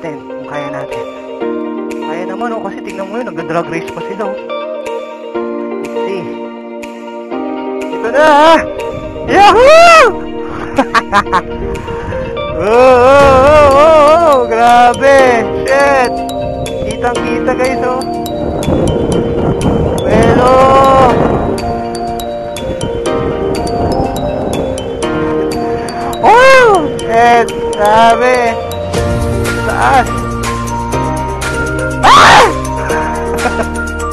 natin kung kaya natin. Kaya naman oh, kasi tingnan mo yun, nag-drag race pa sila oh. Let's see. Ito na ah! Yahoo! oh, oh, oh, oh, oh, grabe! Shit! Kitang kita guys oh. Pero... Oh! Shit! Grabe! Taas! Ah!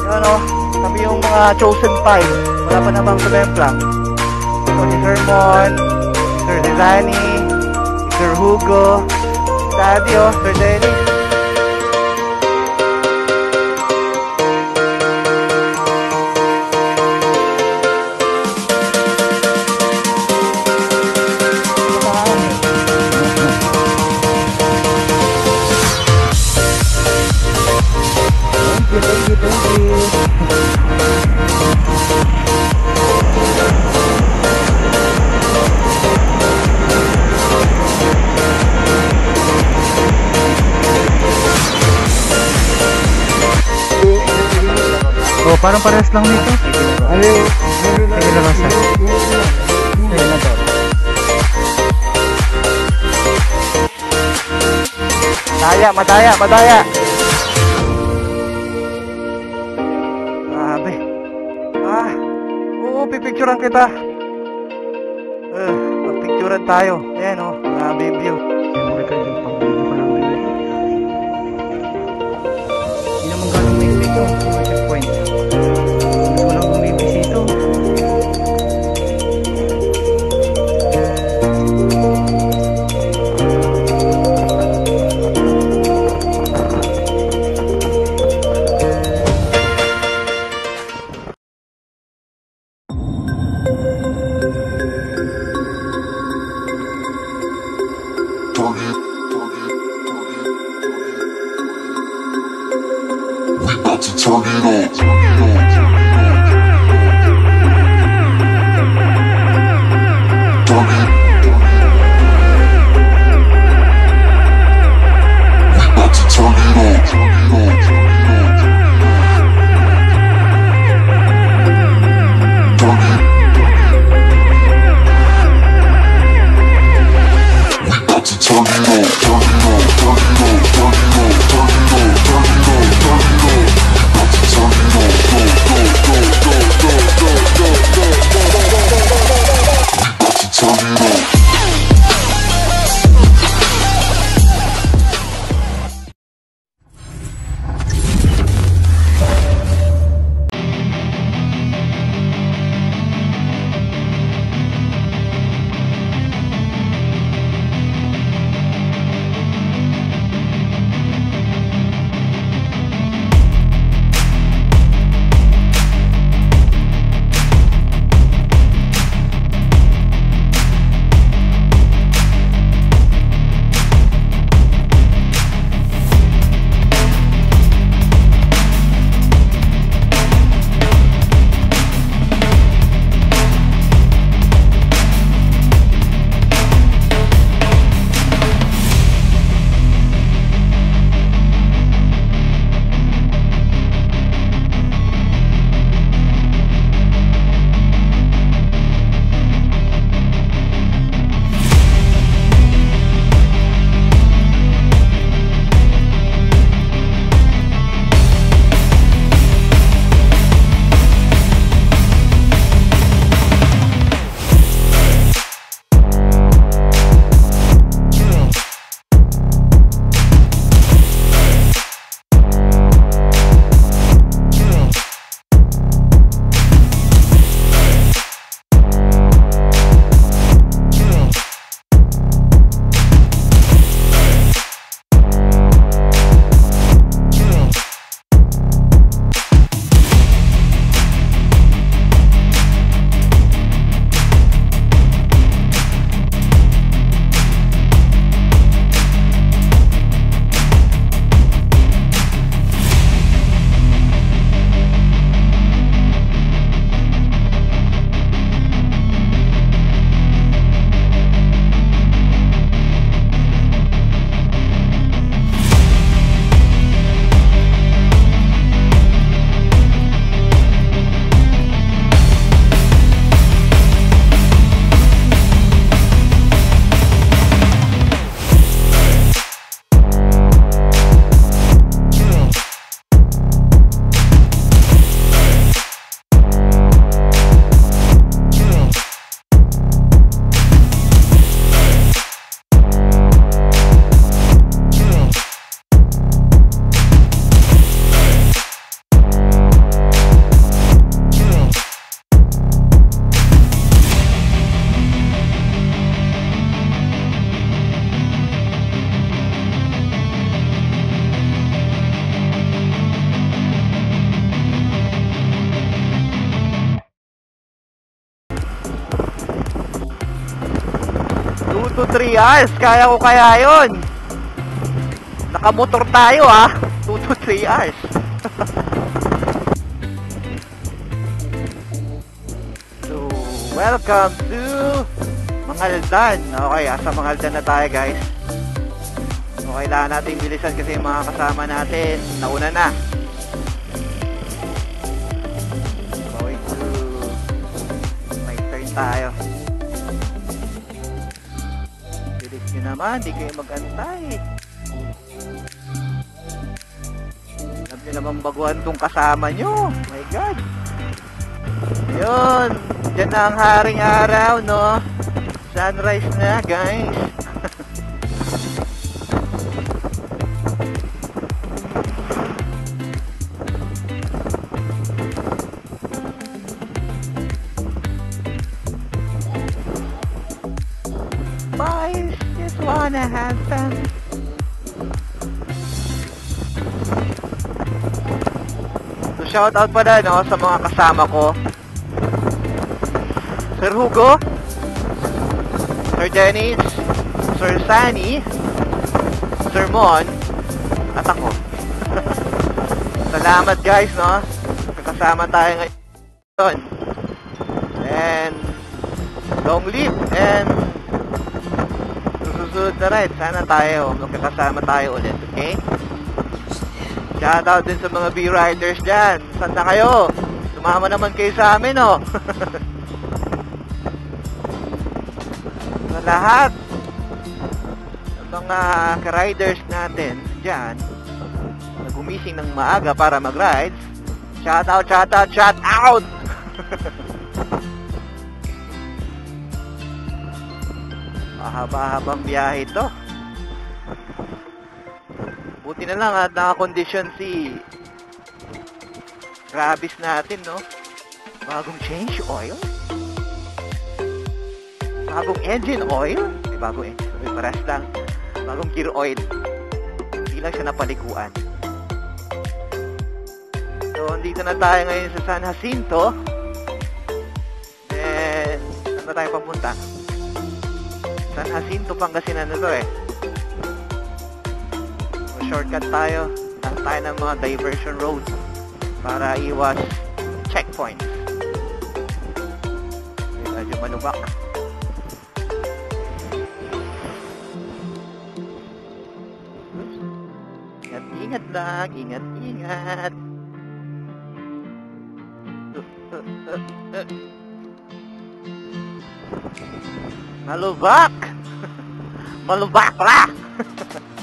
Yan o, kami yung mga chosen five. Wala pa namang tumemplang. So, si Sir Sir Rizani, Sir Hugo, Daddy o, Sir Dennis. Oh, parang parehas lang nito. Ano yung... Sige na, Rosa. Sige na to. Madaya, madaya, madaya. Grabe. Ah, oo, pipicturean kita. Eh, magpicturean tayo. Ayan oh, grabe yung view. 3 hours. Kaya ko kaya yon. Nakamotor tayo ha. 2 to 3 hours. so, welcome to Mangaldan. Okay, asa Mangaldan na tayo guys. So, kailangan natin bilisan kasi yung mga kasama natin. Nauna na. Going to... May turn tayo. Nyo naman, di kayo mag-antay. Alam nyo naman baguhan tong kasama nyo. My God. Yun. Diyan na ang haring araw, no? Sunrise na, guys. So shout out pala no sa mga kasama ko. Sir Hugo, Sir Dennis, Sir Sunny, Sir Mon, at ako. Salamat guys no. Kasama tayo ngayon. And long live and susunod na ride. Sana tayo, magkakasama tayo ulit, okay? Shoutout din sa mga B-Riders dyan. Saan na kayo? Sumama naman kayo sa amin, oh. sa lahat ng mga ka-riders natin dyan na gumising ng maaga para mag-rides, shoutout, shoutout, shoutout! Mahaba-habang biyahe to. Buti na lang at nakakondisyon si Travis natin, no? Bagong change oil? Bagong engine oil? May bagong engine oil. Paras lang. Bagong gear oil. Hindi lang siya napaliguan. So, andito na tayo ngayon sa San Jacinto. Then, saan na tayo papunta? San Jacinto, Pangasinan na to eh. Shortcut tayo. Lang tayo ng mga diversion road para iwas checkpoint. Medyo malubak. Oops. Ingat, ingat lang. Ingat, ingat. Malubak! Malubak lah!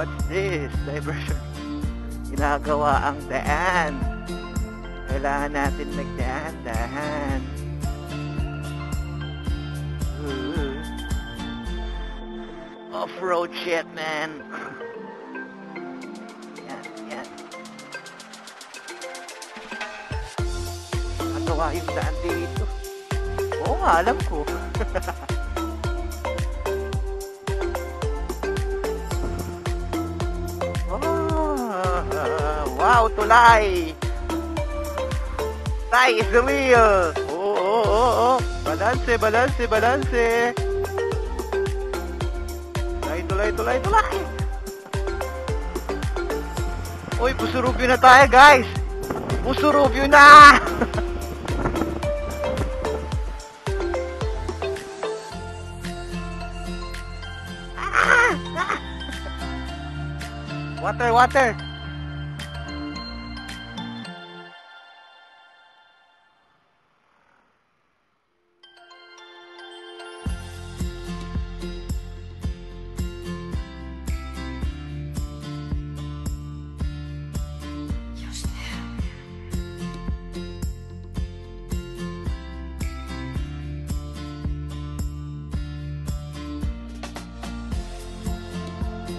what's this? Diversion. Ginagawa ang daan. Kailangan natin magdaan-dahan. Ooh. Off-road shit, man. yan, yan. Nagawa yung daan dito. Oo nga, alam ko. Ah, wow, tulay! Tay is the wheel! Oo, oo, oo. Balanse, balanse, balanse! Tulay, tulay, tulay, tulay! Uy, pusurubyo na tayo, guys! Pusurubyo na! Water, water!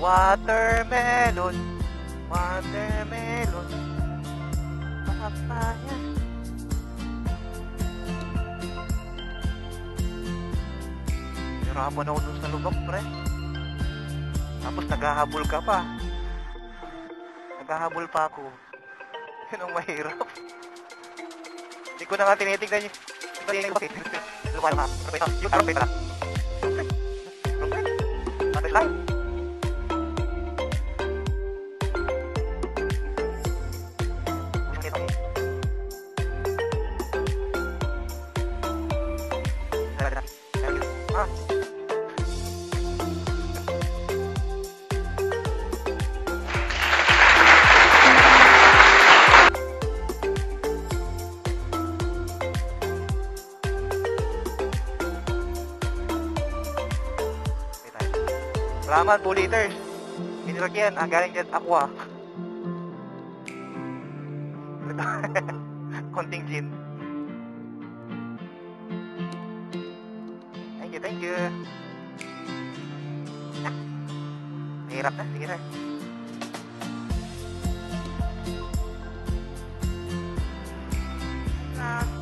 Watermelon, watermelon, papaya. Hirapan ako dun sa lubak, pre. Tapos naghahabol ka pa. Naghahabol pa ako. Yun ang mahirap. Hindi ko na nga tinitignan yung... Hindi ko bakit. Lupa na nga. Yung arang pala. Matis lang. 1 2 liters. Mineral yan, ang galing dyan aqua. Ah. Konting gin. Thank you, thank you. Hirap na, sige na.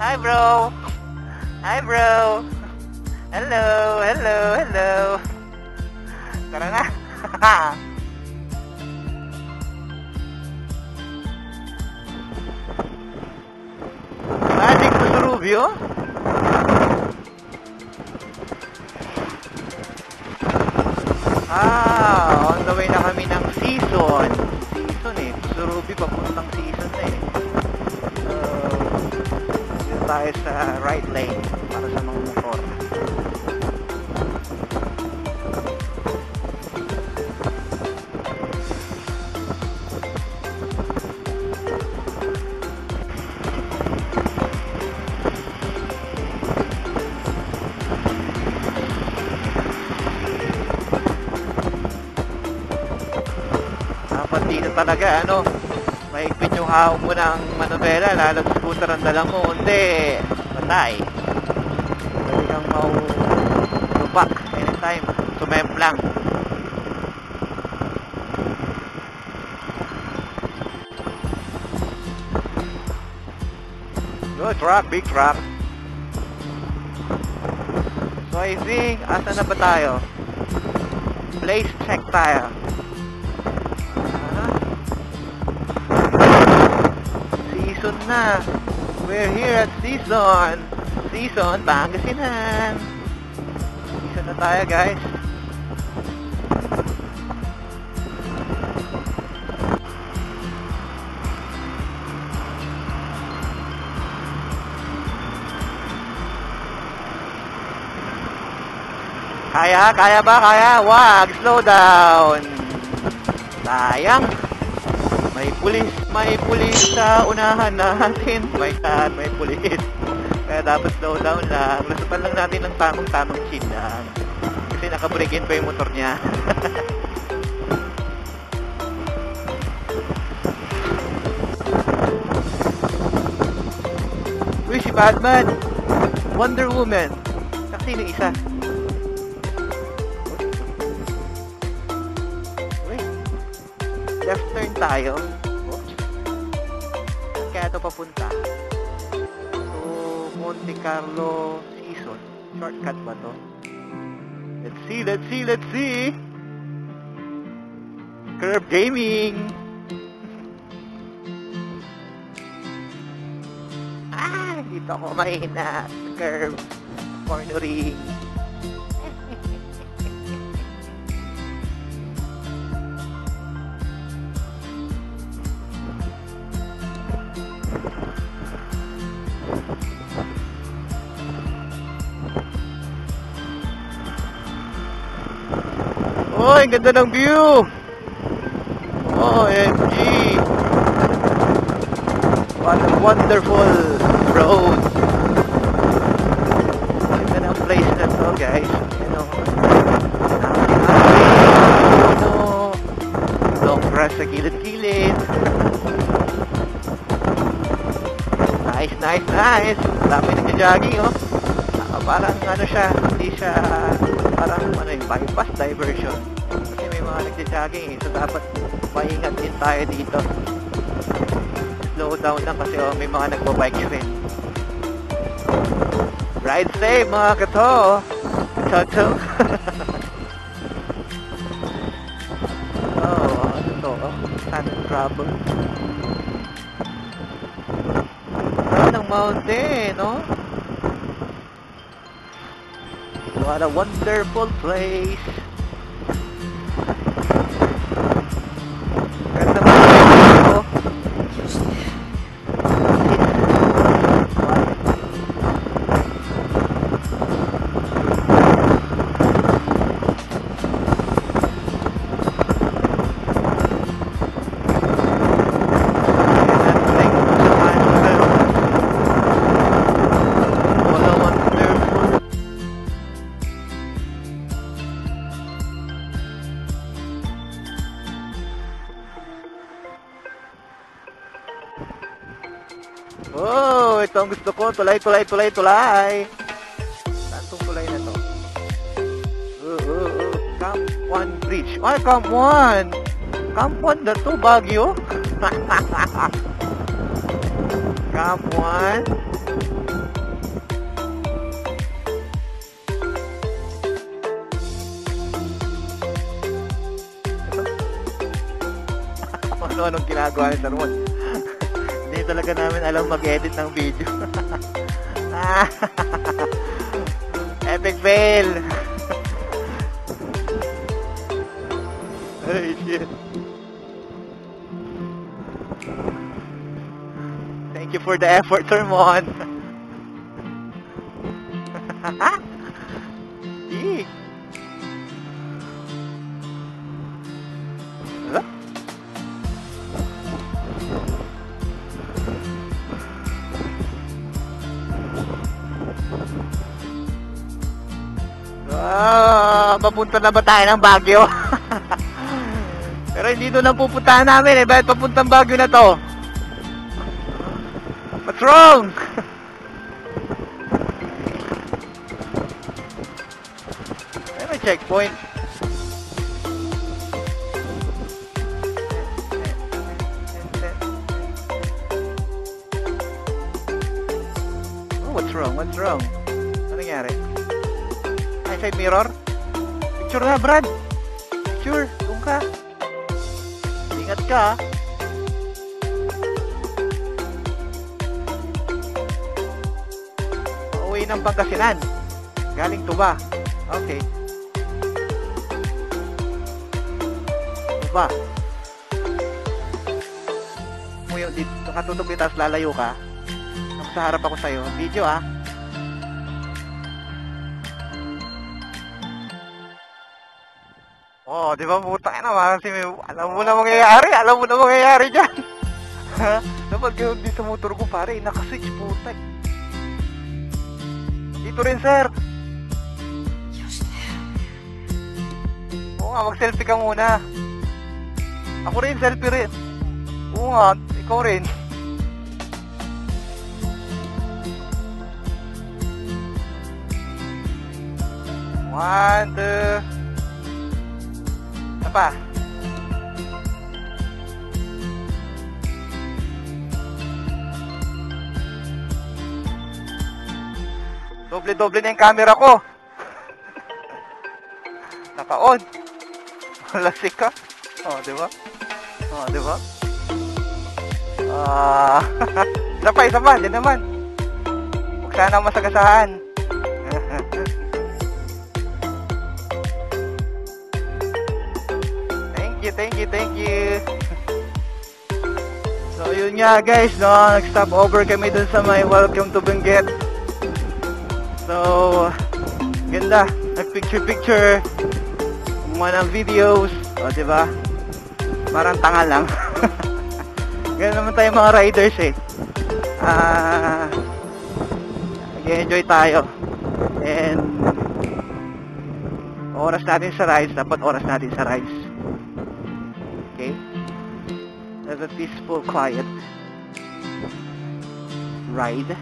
Hi bro! Hi bro! Hello, hello, hello! Tara na. Magic to Rubio? Ah, on the way na kami ng season. Season eh. Surubi papuntang season na eh. So, dito tayo sa right lane talaga, ano, mahigpit yung hawak mo ng manobela, lalo scooter ang dala mo, hindi, patay. Pwede kang maulupak anytime, sumemplang. Good truck, big truck. So I think, asa na ba tayo? Place check tayo. Na. We're here at Season. Season, Pangasinan. Season na tayo, guys. Kaya, kaya ba? Kaya? Wag, slow down. Sayang. May pulis, may pulis sa unahan natin. My God, may pulis. Kaya dapat slow down lang. Nasutan lang natin ng tamang-tamang chin lang. Kasi nakabrake in pa yung motor niya. Uy, si Batman! Wonder Woman! Saka sino isa? Tayo. Saan Kaya ito papunta. So, Monte Carlo Season. Shortcut ba to? Let's see, let's see, let's see! Curve Gaming! ah, dito ako mahina. Curve. Cornering. Ang ganda ng view! OMG! What a wonderful road! Ganda ng place na to, guys. You know, ano, grass sa gilid-gilid. Nice, nice, nice! Dami nagja-jogging, oh. Ah, parang ano siya, hindi siya parang ano yung bypass diversion. Mga nagja-jogging eh, so dapat maingat din tayo dito. Slow down lang kasi oh, may mga nagbabike rin. Ride safe mga kato! Kato! oh, ano to? Oh, sand trouble. Ano ng mountain, no? What a wonderful place. Tulay, tulay, tulay, tulay. Saan tong tulay na to? Uh, uh, uh. Camp 1 Bridge. Ay, Camp 1! Camp 1 na to, Baguio? Camp 1? ano-anong ginagawa ni Tarmon. Hindi talaga namin alam mag-edit ng video. Epic fail! Ay, shit. Thank you for the effort, Sermon. Ah, papunta na ba tayo ng Baguio? Pero hindi doon ang pupuntahan namin eh. Bakit papuntang Baguio na to? What's wrong? Ay, may checkpoint. Oh, what's wrong? What's wrong? Ano? Ay, side mirror? Picture na, Brad! Picture! Doon ka! Ingat ka, ah. Pauwi ng Pangasinan. Galing Tuba. Okay. Tuba. Mo yung dito, nakatutok dito, lalayo ka. Tapos sa harap ako sa'yo. Video, ah. Oh, di ba puta na naman si alam mo na mangyayari, alam mo na mangyayari diyan. Ha? Dapat kayo din sa motor ko pare, naka-switch puta. Dito rin sir. Oo nga, mag-selfie ka muna. Ako rin, selfie rin. Oo nga, ikaw rin. One, two, pa. Doble-doble na yung camera ko. Naka-on. Lasik ka. Oh, di ba? Oh, di ba? Ah, isa pa, isa pa. Diyan naman. Huwag sana masagasahan. Thank you, thank you. So, yun nga guys, no? Nag-stop over kami dun sa may Welcome to Benguet. So, ganda. Nag-picture-picture. Gumawa ng videos. O, di ba? Parang tanga lang. Ganun naman tayo mga riders eh. Ah, nag-enjoy tayo. And, oras natin sa rides, dapat oras natin sa rides. Okay? That's a peaceful, quiet ride.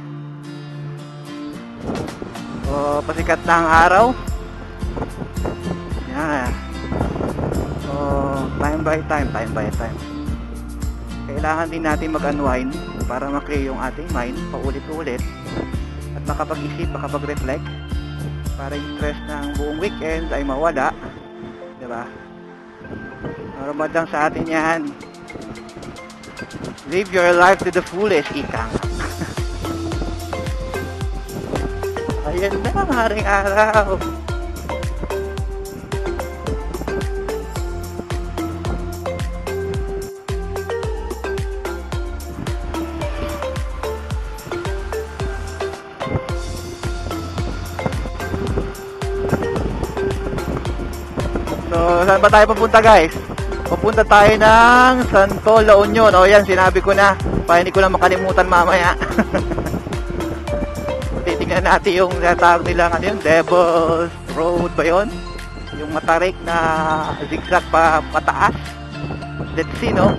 O, pasikat na ang araw. Yan. So, time by time, time by time. Kailangan din natin mag-unwind para maklear yung ating mind paulit-ulit at makapag-isip, makapag-reflect para yung stress ng buong weekend ay mawala. Diba? Normal lang sa atin yan. Live your life to the fullest, ikang. Ayan na, maring araw. So, saan ba tayo papunta guys? Papunta tayo ng Santo La Union. O yan, sinabi ko na. Para hindi ko na makalimutan mamaya. Titingnan natin yung natawag nila ano yun, Devil's Road ba yun? Yung matarik na zigzag pa pataas. Let's see, no?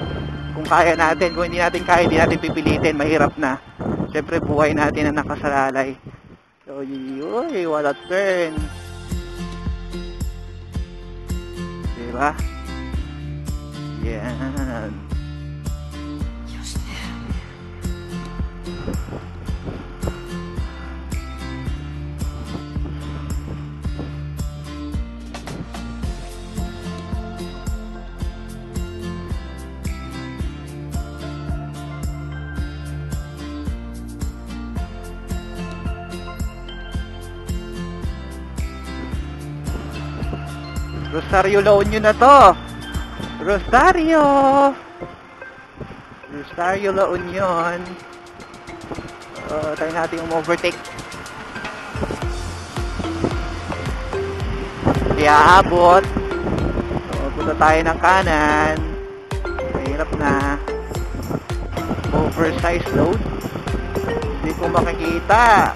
Kung kaya natin. Kung hindi natin kaya, hindi natin pipilitin. Mahirap na. Siyempre, buhay natin na nakasalalay. So, yoy, what a turn. Diba? Yan. Rosario La Union na to. Rosario. Rosario La Union. Uh, tayo natin yung overtake. Hindi aabot. So, punta tayo ng kanan. Mahirap na. Oversized load. Hindi ko makikita.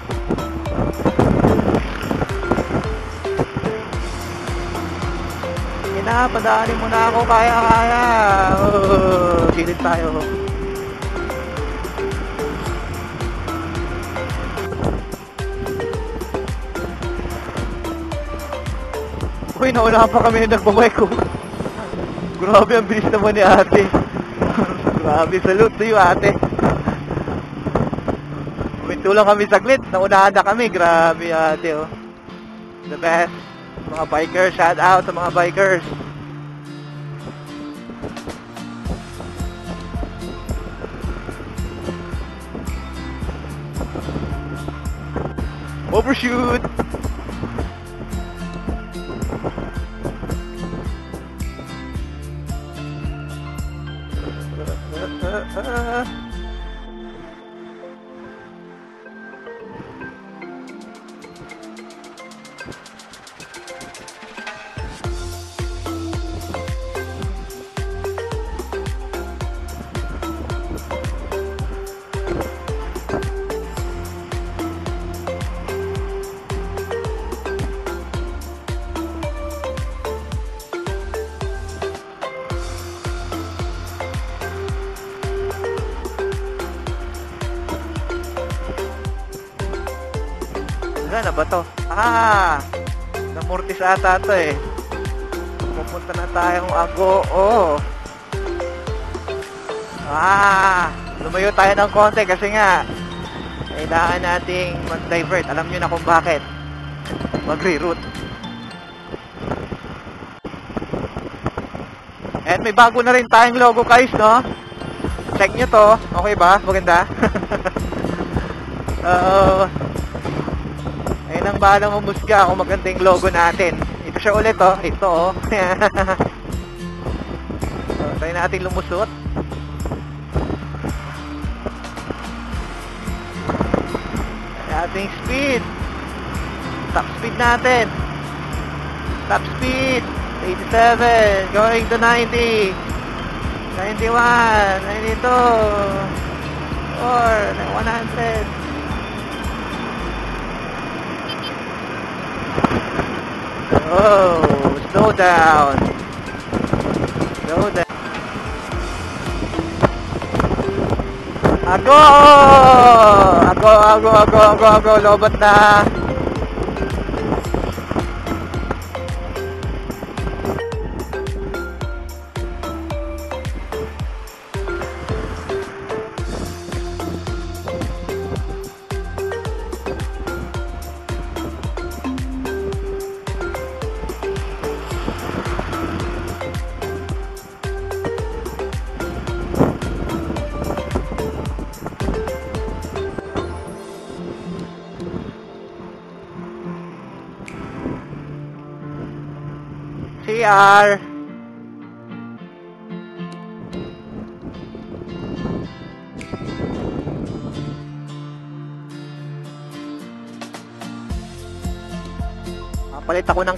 Na, padaanin mo na ako, kaya-kaya. Oh, silid tayo. Uy, naunahan pa kami ng nagbabike ko. Grabe, ang bilis naman ni ate. Grabe, salute to you, ate. Huminto lang kami saglit. Naunahan na kami. Grabe, ate, oh. The best. Mga bikers, shout out sa mga bikers. Overshoot! Ata to eh. Pupunta na tayong ago. Oh. Ah! Lumayo tayo ng konti kasi nga kailangan nating mag-divert. Alam nyo na kung bakit. Mag-reroute. And may bago na rin tayong logo guys, no? Check nyo to. Okay ba? Maganda? Ang bahalang umusga kung maganda yung logo natin. Ito siya ulit, oh. Ito, oh. so, tayo natin lumusot. Ating speed. Top speed natin. Top speed. 87. Going to 90. 91. 92. Or 100. Oh, slow down. Slow down. Ako! Ako, ako, ako, ako, ako, lobat na.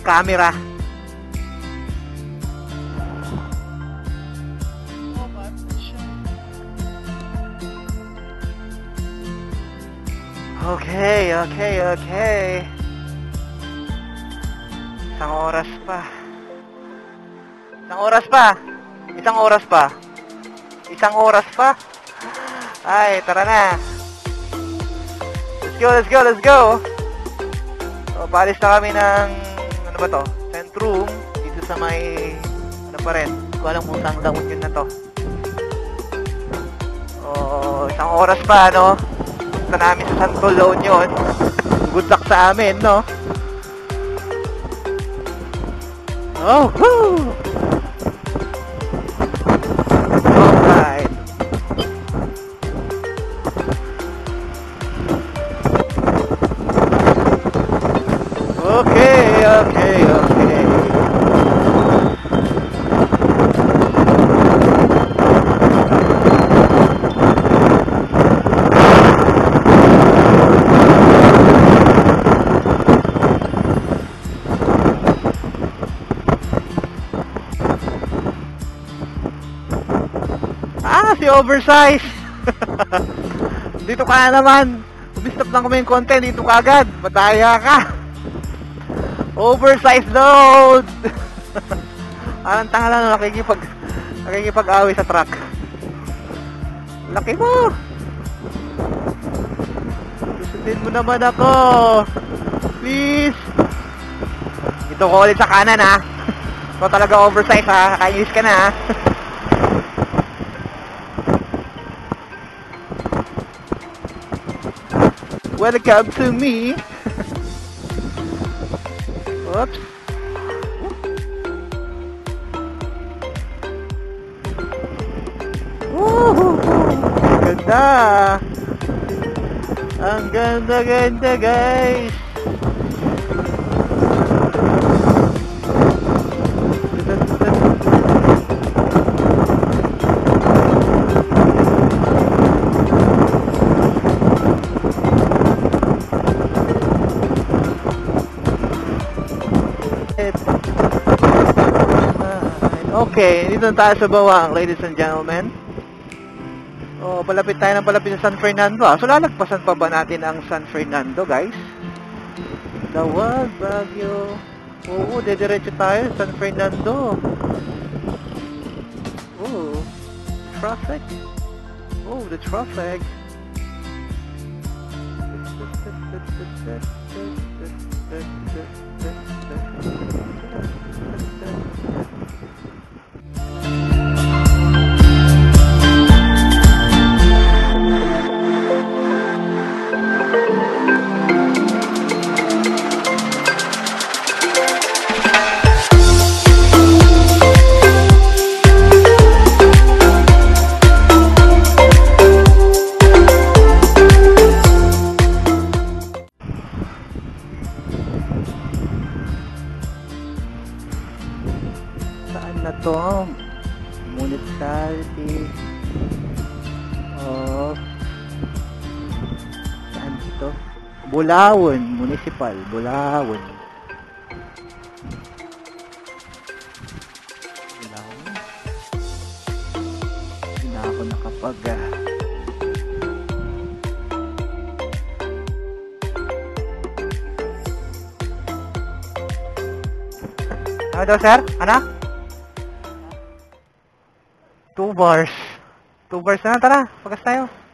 Camera. Okay, okay, okay. Isang oras pa. Isang oras pa. Isang oras pa. Isang oras pa. Ay, tara na. Let's go, let's go, let's go. So, paalis na kami ng, ano ba to? Centrum. Dito sa may, ano pa rin. Hindi ko alam kung saan daon yun na to. Oh, isang oras pa, no? Punta namin sa Santo La Union. Good luck sa amin, no? Oh, woo! Oversize! dito ka na naman. Umistop lang kami yung content. Dito ka agad. Bataya ka. Oversize load! Parang tanga lang nakikipag nakikipag-away sa truck. Laki mo! Susundin mo naman ako! Please! Dito ko ulit sa kanan ha. Ikaw talaga oversize ha. Kakainis ka na ha. Welcome to me. Oops. Woohoo! Ganda! Ang ganda-ganda guys! Okay, dito na tayo sa bawang, ladies and gentlemen. Oh, palapit tayo ng palapit sa San Fernando. Ah. So, lalagpasan pa ba natin ang San Fernando, guys? Dawag, Baguio. Oo, dediretso tayo sa San Fernando. Oh, traffic. Oh, the traffic. Bulawon Municipal Bulawon Bulawon Hindi na ako nakapag ah, Ano daw sir? Ano? Two bars. Two bars na. Tara, pagas tayo.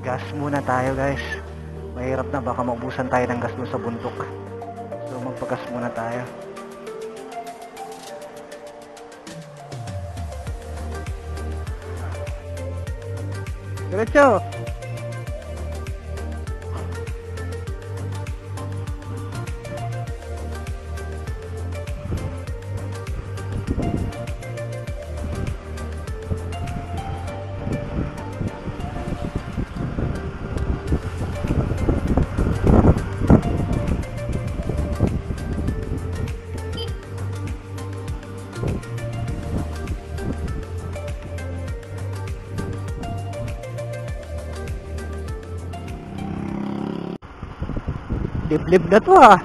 Gas muna tayo guys. Mahirap na baka maubusan tayo ng gas sa bundok. So magpagas muna tayo. Diretso. Liblib na to ah.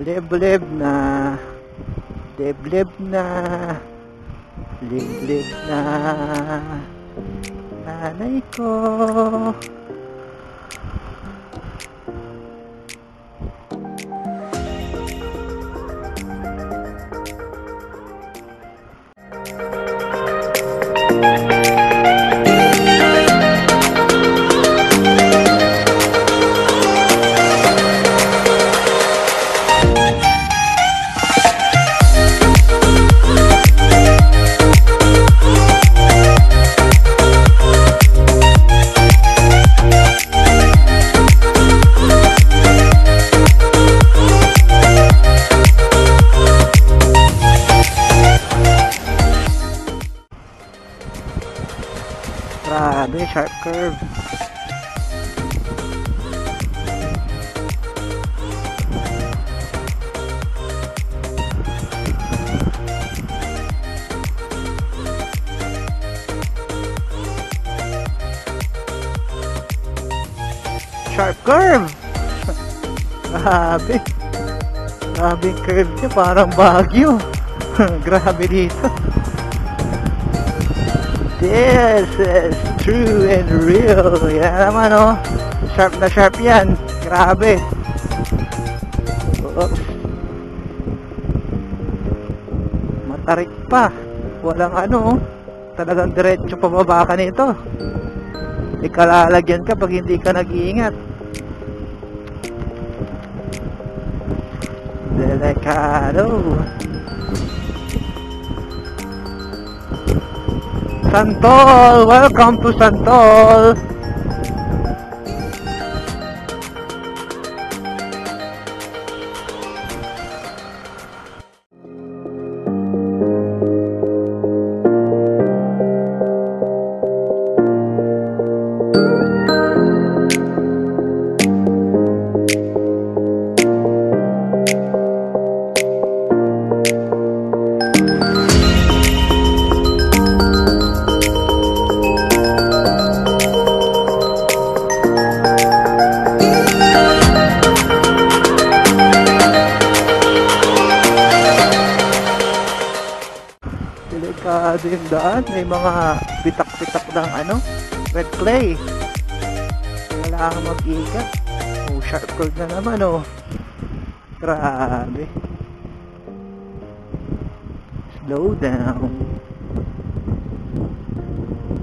Liblib na. Liblib na. Liblib na. Nanay ko. Sharp curve. Sharp curve! Grabe. Grabe yung curve niya, parang bagyo. Grabe dito. True and real. Yan naman oh. Sharp na sharp yan. Grabe. Oops. Matarik pa. Walang ano oh. Talagang diretso pababa ka nito. Ikalalagyan ka pag hindi ka nag-iingat. Delicado. Santol! Welcome to Santol! Na naman oh. Grabe. Slow down.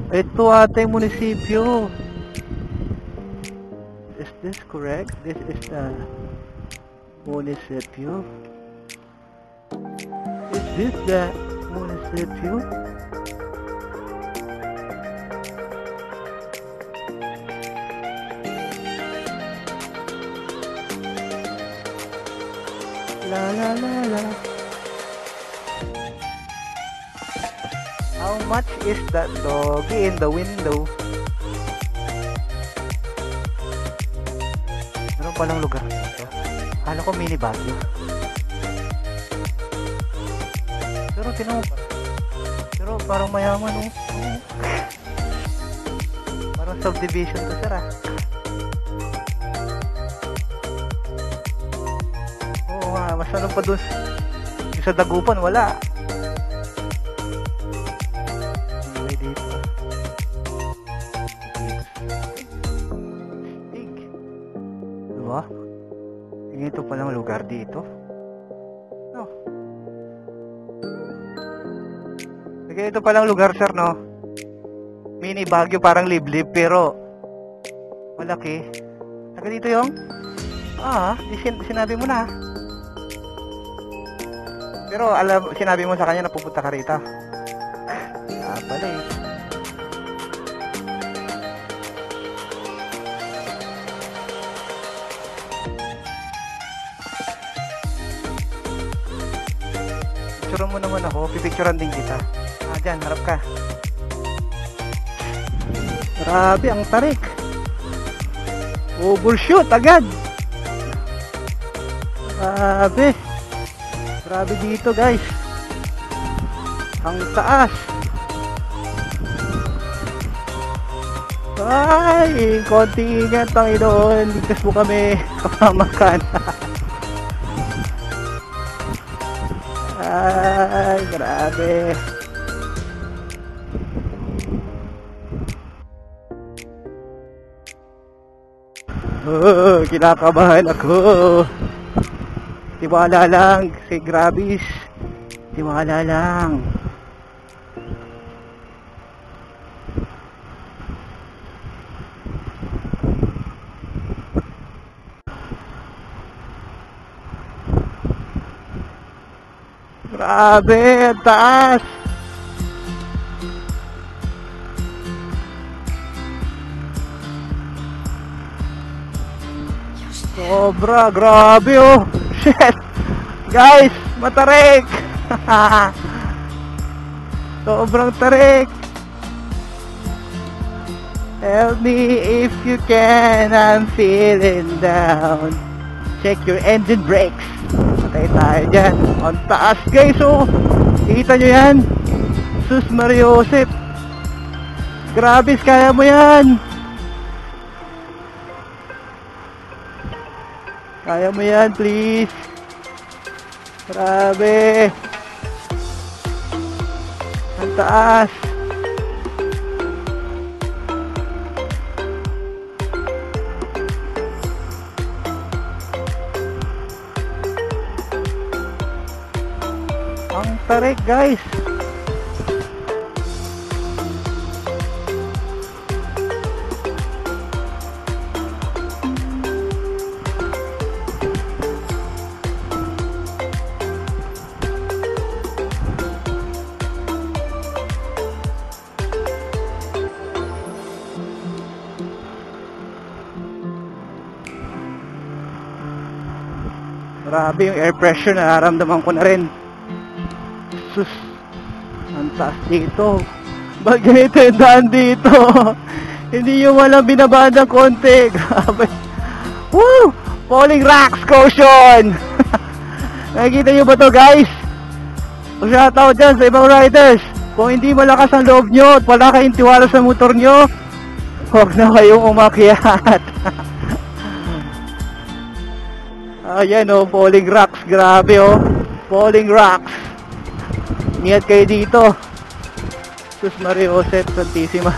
Ito ata yung munisipyo. Is this correct? This is the munisipyo. Is this the munisipyo? Is that doggy in the window? Meron palang lugar dito. Kala ko mini Baguio. Pero pa. Pero parang mayaman oh. Oo. parang subdivision to sir ah. Oo nga, mas ano pa dun. Yung sa Dagupan, wala. Dito. No. Ganito palang lugar, sir, no? Mini Baguio parang liblib, pero malaki. Taga dito yung? Ah, sin- sinabi mo na. Pero alam, sinabi mo sa kanya na pupunta ka rito. Ah, pala eh. Picturean mo naman ako. Pipicturean din kita. Ah, dyan. Harap ka. Grabe, ang tarik. Overshoot agad. Grabe. Grabe dito, guys. Ang taas. Ay, konti ingat ang inoon. Ligtas mo kami kapamakan. Ay, grabe. Oh, kinakabahan ako. Tiwala lang, si Grabis. Tiwala lang. Taas. Sobra, grabe oh. Shit. Guys, matarik. Sobrang tarik. Help me if you can, I'm feeling down. Check your engine brakes. Patay tayo dyan. Ang taas guys oh. Kita nyo yan. Sus Mario Josep. Grabe, kaya mo yan. Kaya mo yan, please. Grabe. Ang taas. Tarik, guys. Grabe yung air pressure nararamdaman ko na rin. Taas dito. Ba't ganito yung daan dito? Hindi yung walang binabaan ng konti. Grabe. Woo! Falling rocks caution! Nakikita nyo ba to guys? Shoutout dyan sa ibang riders. Kung hindi malakas ang loob nyo at wala kayong tiwala sa motor nyo, huwag na kayong umakyat. Ayan oh, falling rocks. Grabe oh. Falling rocks. Ingat kayo dito. Sus Mario Josep Santissima.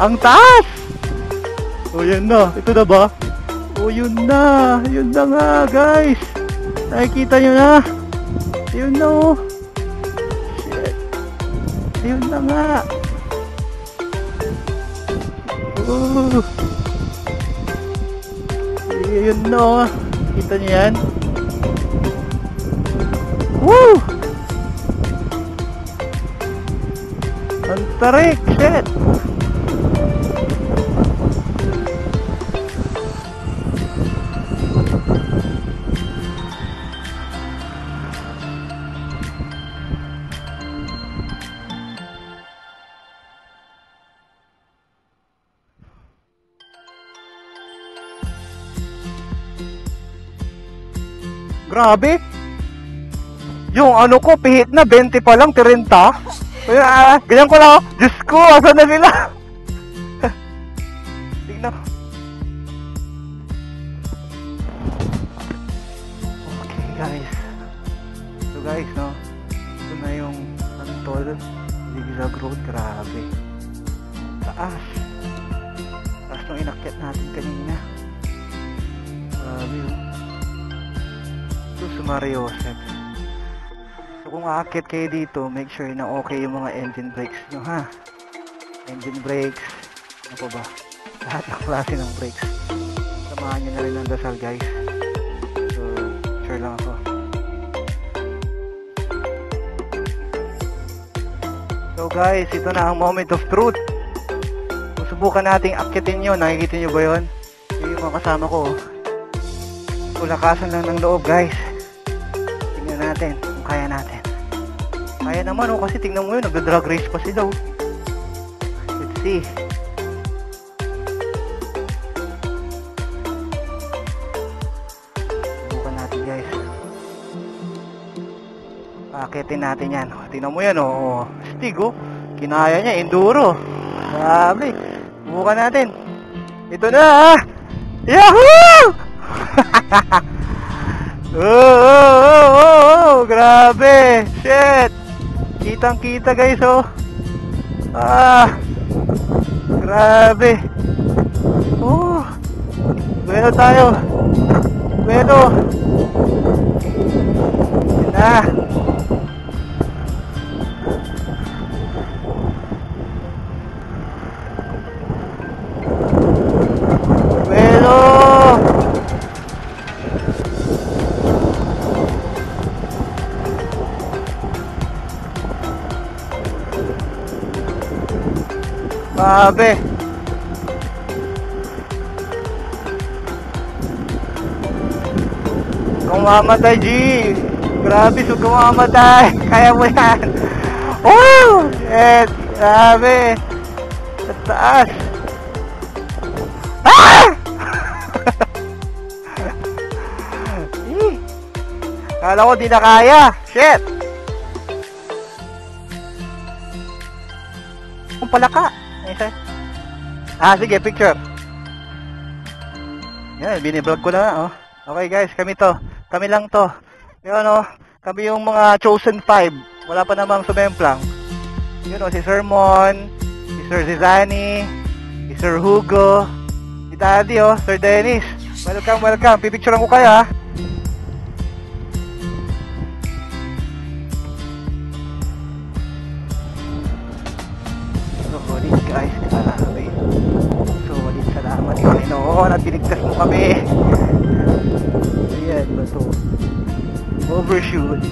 Ang taas! O yan na. Ito na ba? O yun na. Yun na nga guys. Nakikita nyo na. Yun na oh. Shit. Yun na nga. Oh. Yun na oh. Kita niyo yan? Woo! Tarik! Shit! Grabe! Yung ano ko, pihit na, 20 pa lang, 30. Ah, ganyan ko lang, oh. Diyos ko, asan na sila? Tingnan ko. Okay, guys. So guys, no, ito na yung Antol, Zigzag Road, grabe. Taas. Taas nung inakyat natin kanina. Grabe, oh. Ito si Mario Josep. Kung aakit kayo dito, make sure na okay yung mga engine brakes nyo ha. Engine brakes, ano pa ba? Lahat ng klase ng brakes. Samahan nyo na rin ng dasal guys. So, sure lang ako. So guys, ito na ang moment of truth. Kung subukan nating akitin nyo, nakikita nyo ba yun? Yung mga kasama ko. Kulakasan lang ng loob guys. Tingnan natin kung kaya natin. Kaya naman oh, kasi tingnan mo yun, nagda-drag race pa sila oh. Let's see. Subukan natin guys. Akitin natin yan. Oh, Tingnan mo yan oh. Stig oh. Kinaya niya, enduro. Grabe. Subukan natin. Ito na ah! Yahoo! oh, oh, oh, oh, oh, grabe. Shit. Kitang kita guys oh. Ah. Grabe. Oh. Bueno tayo. Bueno. Yan na. Grabe. Kung mamatay, G. Grabe, so kung mamatay. Kaya mo yan. Oh! Shit. Grabe. Sa taas. Ah! Eh. Kala ko di na kaya. Shit. Kung palaka. Ah, sige, picture. Yan, biniblog ko na, oh. Okay guys, kami to. Kami lang to. Yun, oh. Kami yung mga chosen five. Wala pa namang sumemplang. Yun, oh, si Sir Mon, si Sir Zizani, si Sir Hugo, si Daddy, oh, Sir Dennis. Welcome, welcome. Pipicturean ko kayo, ha. At binigtas mo kami. Ayan ba to? Overshoot.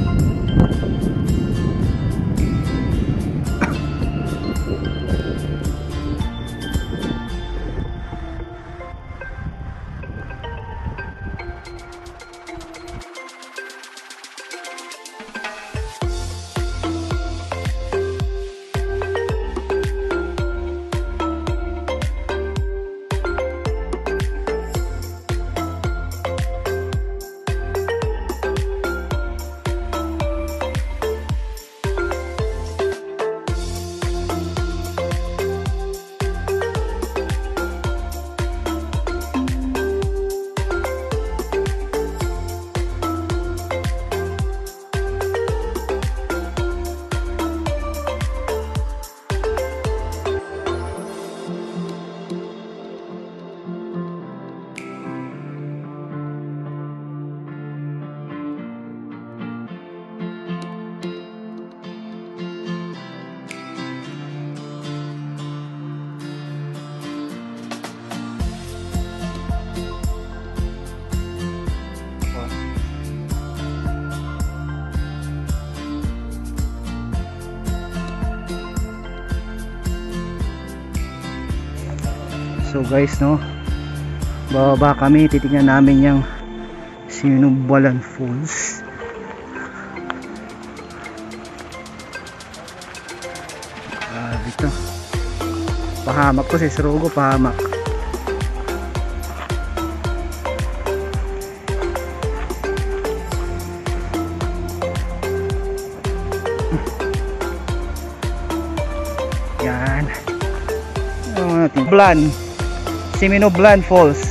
So guys no, bababa kami, titignan namin yung Sinubalan Falls. Grabe to. Pahamak to si Surugo, pahamak. Yan. Ano natin? Blan. Simino Blan Falls.